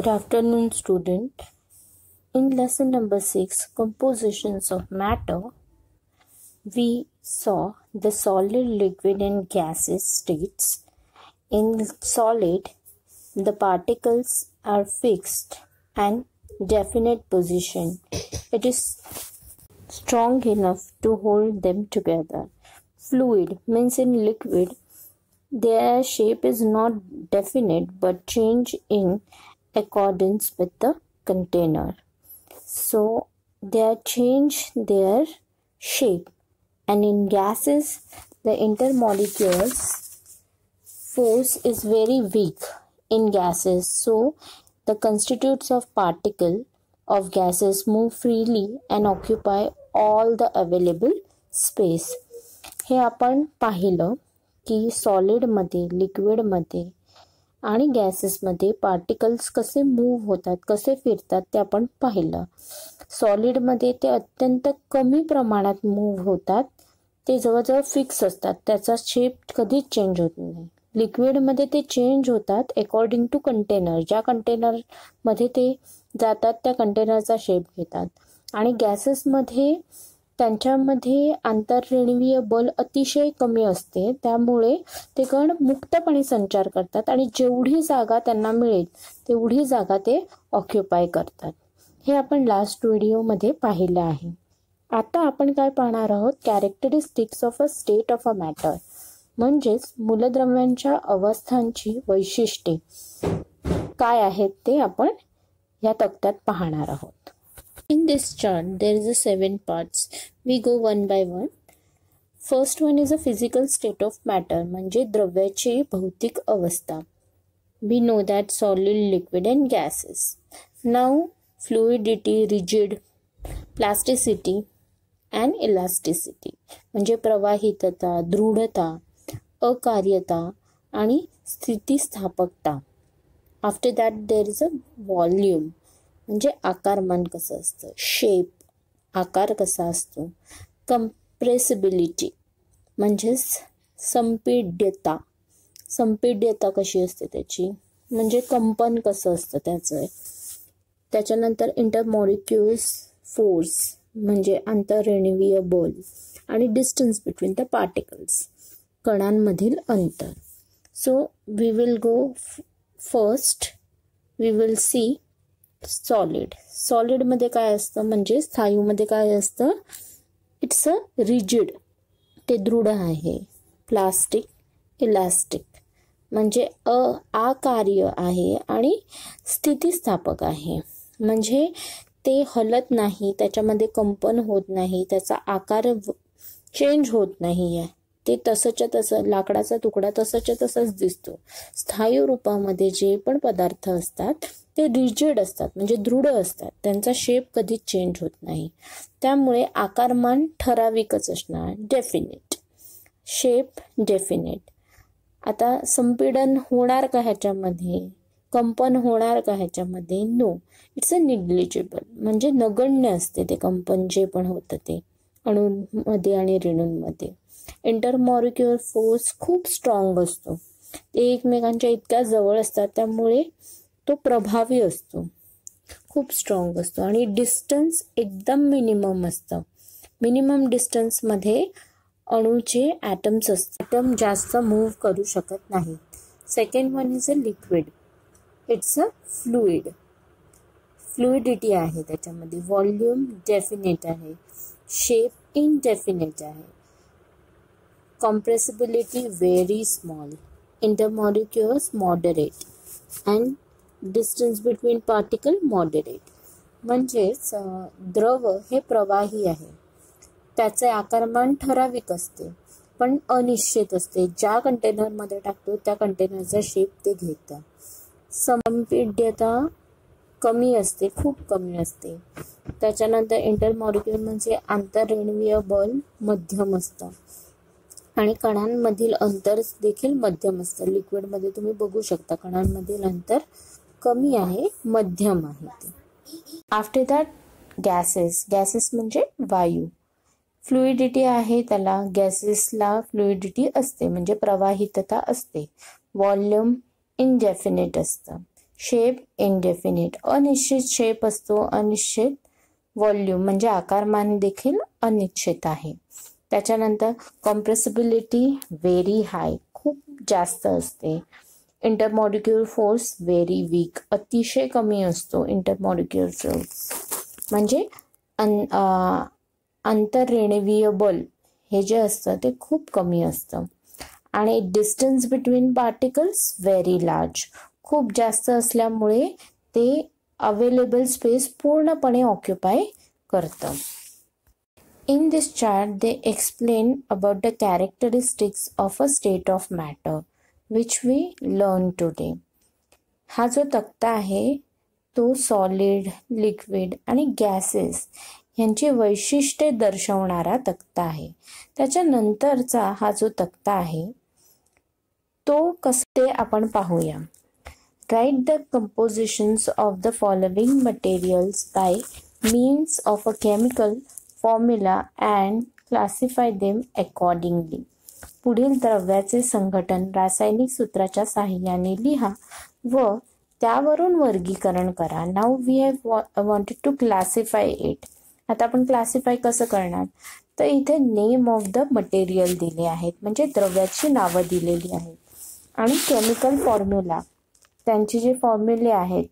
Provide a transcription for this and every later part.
Good afternoon, student. In lesson number 6, Compositions of Matter, we saw the solid, liquid, and gaseous states. In solid, the particles are fixed and definite position. It is strong enough to hold them together. Fluid means in liquid, their shape is not definite but change in accordance with the container. So they change their shape and in gases the intermolecules force is very weak in gases so the constituents of particle of gases move freely and occupy all the available space हे आपण पाहिलं की सॉलिडमध्ये लिक्विडमध्ये आणि गॅसेसमध्ये particles कसे move होतात कसे फिरतात ते आपण पाहिलं. सॉलिडमध्ये ते अत्यंत कमी प्रमाणात मूव्ह होतात. ते जवळजवळ फिक्स असतात. त्याचा शेप कधीच चेंज होत नाही. लिक्विडमध्ये ते चेंज होतात अकॉर्डिंग टू कंटेनर ज्या कंटेनरमध्ये ते जातात त्या कंटेनरचा शेप घेतात. आणि गॅसेसमध्ये त्यांच्यामध्ये आंतररेणवीय बल अतिशय कमी असते. त्यामुळे ते गण मुक्तपणे संचार करतात आणि जेवढी जागा त्यांना मिळेल तेवढी जागा ते ऑक्युपाय करतात. हे आपण लास्ट व्हिडिओमध्ये पाहिलं आहे. आता आपण काय पाहणार आहोत? Characteristics of a state of a matter म्हणजेच मूलद्रव्यांच्या अवस्थांची वैशिष्ट्ये. काय आहेत ते आपण या तक्त्यात पाहणार आहोत. In this chart, there is a seven parts. We go one by one. First one is a physical state of matter, म्हणजे द्रव्याची भौतिक अवस्था. We know that solid, liquid and gases. Now, fluidity, rigid, plasticity and elasticity. म्हणजे प्रवाहितता, दृढता, अकार्यता आणि स्थितिस्थापकता. After that, there is a volume. म्हणजे आकारमान कसं असतं? शेप आकार कसा असतो? कंप्रेसिबिलिटी म्हणजेच संपीड्यता. संपीड्यता कशी असते त्याची? म्हणजे कंपन कसं असतं त्याचं? त्याच्यानंतर इंटरमॉलिक्युल्स फोर्स म्हणजे आंतररेणवीय बल आणि डिस्टन्स बिटवीन द पार्टिकल्स कणांमधील अंतर. So we will go first we will see solid सॉलिडमध्ये काय असतं म्हणजे स्थायूमध्ये काय असतं? इट्स अ रिजिड ते दृढ आहे. प्लास्टिक इलास्टिक म्हणजे अ आकार्य आहे आणि स्थितिस्थापक आहे. म्हणजे ते हलत नाही त्याच्यामध्ये कंपन होत नाही त्याचा आकार चेंज होत नाही. आहे ते तसंच्या तसं लाकडाचा तुकडा तसंच्या तसंच दिसतो. स्थायू रूपामध्ये जे पण पदार्थ असतात ते रिजिड असतात म्हणजे दृढ असतात. त्यांचा शेप कधीच चेंज होत नाही. त्यामुळे आकारमान ठराविकच असणार. डेफिनेट शेप डेफिनेट आता संपीडन होणार का ह्याच्यामध्ये? कंपन होणार का ह्याच्यामध्ये? नो इट्स अ निग्लिजिबल म्हणजे नगण्य असते ते कंपन जे पण होतं ते. अणूंमध्ये आणि रेणूंमध्ये. इंटरमॉरिक्युअर फोर्स खूप स्ट्रॉंग असतो. ते एकमेकांच्या इतक्या जवळ असतात त्यामुळे तो प्रभावी असतो. खूप स्ट्रॉंग असतो. आणि डिस्टन्स एकदम मिनिमम असतं. मिनिमम डिस्टन्समध्ये अणूचे ॲटम्स असतात. ॲटम जास्त मूव्ह करू शकत नाही. Second one is a liquid it's a fluid fluidity आहे त्याच्यामध्ये. व्हॉल्यूम डेफिनेट आहे. शेप इनडेफिनेट आहे. Compressibility very small intermolecules moderate and distance between particle moderate म्हणजेच द्रव हे प्रवाही आहे. त्याचे आकारमान ठराविक असते पण अनिश्चित असते. ज्या कंटेनरमध्ये टाकतो त्या कंटेनरचा शेप ते घेतं. संपीड्यता कमी असते खूप कमी असते. त्याच्यानंतर इंटरमॉलिक्युल म्हणजे आंतररेणवीय बल मध्यम असतं. आणि कणांमधील अंतर देखील मध्यम असतं. लिक्विडमध्ये तुम्ही बघू शकता कणांमधील अंतर कमी आहे मध्यम आहे ते. आफ्टर दॅट गॅसेस गॅसेस म्हणजे वायू. फ्लुइडिटी आहे त्याला. गॅसेसला फ्लुइडिटी असते म्हणजे प्रवाहितता असते. व्हॉल्यूम इनडेफिनेट असतं. शेप इनडेफिनेट अनिश्चित शेप असतो अनिश्चित व्हॉल्यूम म्हणजे आकारमान देखील अनिश्चित आहे. त्याच्यानंतर कॉम्प्रेसिबिलिटी व्हेरी हाय खूप जास्त असते. इंटरमॉडिक्युलर फोर्स व्हेरी वीक अतिशय कमी असतो इंटरमॉडिक्युलर फोर्स म्हणजे अन आंतररेणवीय बल हे जे असतं ते खूप कमी असतं. आणि distance between particles very large खूप जास्त असल्यामुळे ते अवेलेबल स्पेस पूर्णपणे ऑक्युपाय करतं. In this chart they explain about the characteristics of a state of matter which we learn today हा जो तक्ता आहे तो सॉलिड लिक्विड आणि गॅसेस यांची वैशिष्ट्ये दर्शवणारा तक्ता आहे. त्याच्यानंतरचा हा जो तक्ता आहे तो कसे आपण पाहूया? Write the compositions of the following materials by means of a chemical formula and classify them accordingly पुढील द्रव्याचे संघटन रासायनिक सूत्राच्या साहाय्याने लिहा व त्यावरून वर्गीकरण करा. Now we have wanted to classify it आता आपण क्लासिफाय कसं करणार? तर इथे नेम ऑफ द मटेरियल दिले आहेत. म्हणजे द्रव्याची नावं दिलेली आहेत. आणि केमिकल फॉर्म्युला त्यांचे जे फॉर्म्युले आहेत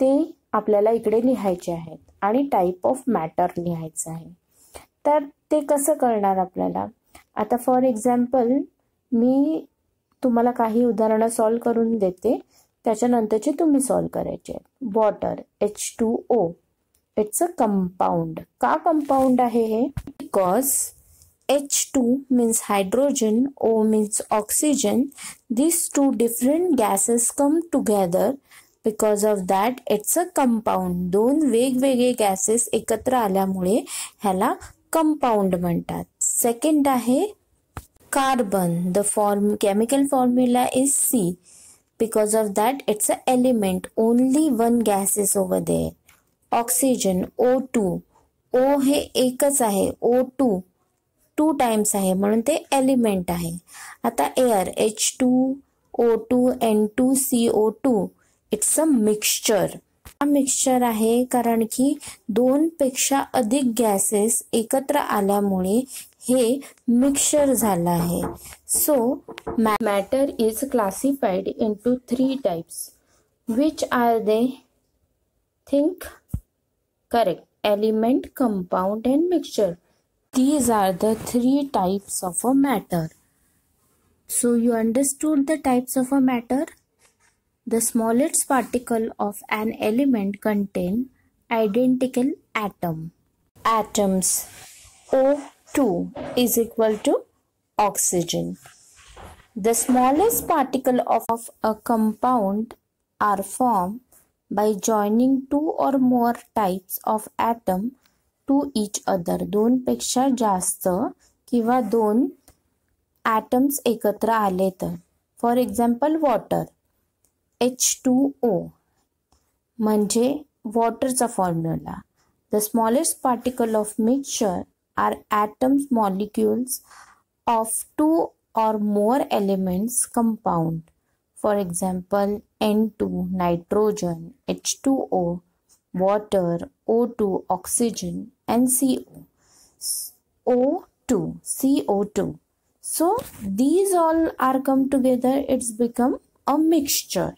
ते आपल्याला इकडे लिहायचे आहेत. आणि टाईप ऑफ मॅटर लिहायचं आहे. तर ते कसं करणार आपल्याला? आता फॉर एक्झाम्पल मी तुम्हाला काही उदाहरणं सॉल्व करून देते. त्याच्यानंतरचे तुम्ही सॉल्व करायचे. Water H two O it's a compound का कंपाऊंड आहे हे? Because H two means hydrogen O means oxygen this two different gases come together because of that it's a compound दोन वेगवेगळे गॅसेस एकत्र आल्यामुळे ह्याला कंपाऊंड म्हणतात सेकंड आहे carbon the form chemical formula is C because of it's a element only one gas is over there oxygen O two O हे एकच आहे. टू टू टाइम्स आहे. म्हणून ते एलिमेंट आहे. आता air H two O two N two C O two it's a mixture हा mixture आहे कारण की दोनपेक्षा अधिक गॅसेस एकत्र आल्यामुळे हे मिक्सचर झालं आहे so matter is classified into three types which are they think correct element compound and mixture These are the three types of a matter. So you understood the types of a matter? The smallest particle of an element contain identical atom. Atoms O2 is equal to oxygen. The smallest particle of a compound are formed by joining two or more types of atom to each other दोनपेक्षा जास्त किंवा दोन atoms एकत्र आले तर for example water H two ओ म्हणजे वॉटरचा formula the smallest particle of mixture are atoms molecules of two or more elements compound. For example, N2, nitrogen, H2O, water, O2, oxygen, and CO. O2, CO2. So these all are come together, it's become a mixture.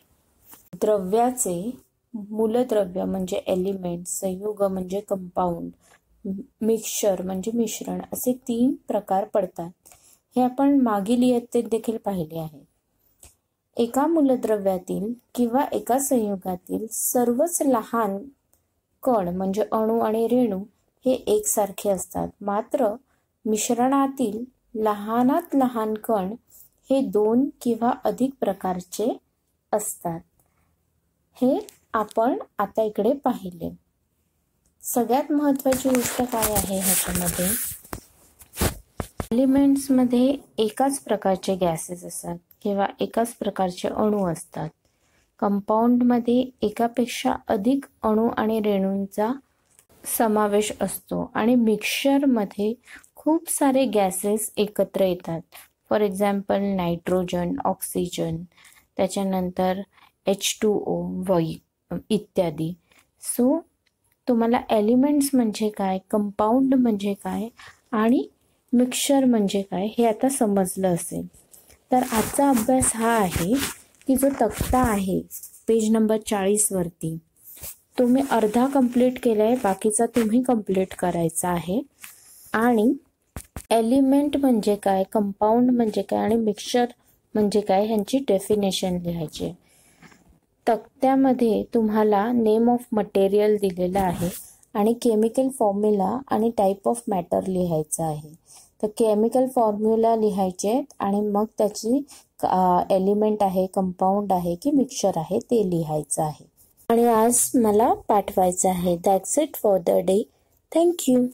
द्रव्याचे मूलद्रव्य म्हणजे element संयुग म्हणजे compound mixture म्हणजे मिश्रण असे तीन प्रकार पडतात. हे आपण मागील इयत्तेत देखील पाहिले आहे. एका मूलद्रव्यातील किंवा एका संयुगातील सर्वच लहान कण म्हणजे अणू आणि रेणू हे एकसारखे असतात. मात्र मिश्रणातील लहानात लहान कण हे दोन किंवा अधिक प्रकारचे असतात. हे आपण आता इकडे पाहिले. सगळ्यात महत्वाची गोष्ट काय आहे ह्याच्यामध्ये? एलिमेंट्समध्ये एकाच प्रकारचे गॅसेस असतात किंवा एकाच प्रकारचे अणू असतात. कंपाऊंडमध्ये एकापेक्षा अधिक अणू आणि रेणूंचा समावेश असतो आणि मिक्सचरमध्ये खूप सारे गॅसेस एकत्र येतात. फॉर एक्झाम्पल नायट्रोजन ऑक्सिजन त्याच्यानंतर एच टू ओ वई इत्यादी. सो तुम्हाला एलिमेंट्स म्हणजे काय कंपाऊंड म्हणजे काय आणि मिक्सचर म्हणजे काय हे आता समजलं असेल. तर आजचा अभ्यास हा आहे की जो तक्ता आहे पेज नंबर चाळीसवरती तो मी अर्धा कंप्लीट केला आहे बाकीचा तुम्ही कंप्लीट करायचा आहे. आणि एलिमेंट म्हणजे काय कंपाऊंड म्हणजे काय आणि मिक्सचर म्हणजे काय ह्यांची डेफिनेशन लिहायची आहे. तक्त्यामध्ये तुम्हाला नेम ऑफ मटेरियल दिलेलं आहे आणि केमिकल फॉर्म्युला आणि टाईप ऑफ मॅटर लिहायचं आहे. तर केमिकल फॉर्म्युला लिहायचे आहेत आणि मग त्याची एलिमेंट आहे कंपाऊंड आहे की मिक्सचर आहे ते लिहायचं आहे. आणि आज मला पाठवायचं आहे. That's it for the day thank you